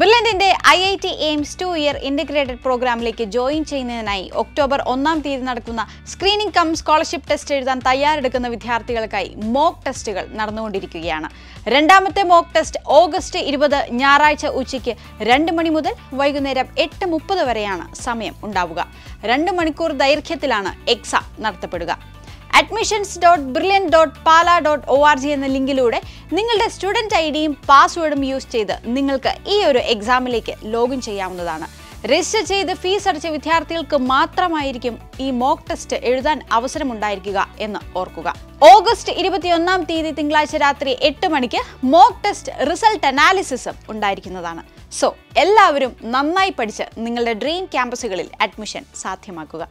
ബിർലൻഡിന്റെ I I T AIIMS two year integrated പ്രോഗ്രാമിലേക്ക് join ചെയ്യുന്നതിനായി October ഒന്നാം തീയതി നടക്കുന്ന സ്ക്രീനിംഗ് കം സ്കോളർഷിപ്പ് ടെസ്റ്റ് എഴുതാൻ തയ്യാറെടുക്കുന്ന വിദ്യാർത്ഥികൾക്കായി മോക്ക് ടെസ്റ്റുകൾ നടന്നുകൊണ്ടിരിക്കുകയാണ്. രണ്ടാമത്തെ മോക്ക് ടെസ്റ്റ് ഓഗസ്റ്റ് ഇരുപത് ഞായറാഴ്ച ഉച്ചയ്ക്ക് രണ്ട് മണി മുതൽ വൈകുന്നേരം എട്ട് മുപ്പത് വരെയാണ് സമയം ഉണ്ടാവുക. രണ്ട് മണിക്കൂർ ദൈർഘ്യത്തിലാണ് exam നടത്തപ്പെടുക. Admissions dot brilliant dot Pala dot O R G എന്ന ലിങ്കിലൂടെ നിങ്ങളുടെ സ്റ്റുഡന്റ് ഐ ഡിയും പാസ്വേഡും യൂസ് ചെയ്ത് നിങ്ങൾക്ക് ഈ ഒരു എക്സാമിലേക്ക് ലോഗിൻ ചെയ്യാവുന്നതാണ്. രജിസ്റ്റർ ചെയ്ത് ഫീസ് അടച്ച വിദ്യാർത്ഥികൾക്ക് മാത്രമായിരിക്കും ഈ മോക്ക് ടെസ്റ്റ് എഴുതാൻ അവസരമുണ്ടായിരിക്കുക എന്ന് ഓർക്കുക. ഓഗസ്റ്റ് ഇരുപത്തിയൊന്നാം തീയതി തിങ്കളാഴ്ച രാത്രി എട്ട് മണിക്ക് മോക്ക് ടെസ്റ്റ് റിസൾട്ട് അനാലിസിസും ഉണ്ടായിരിക്കുന്നതാണ്. സോ എല്ലാവരും നന്നായി പഠിച്ച് നിങ്ങളുടെ ഡ്രീം ക്യാമ്പസുകളിൽ അഡ്മിഷൻ സാധ്യമാക്കുക.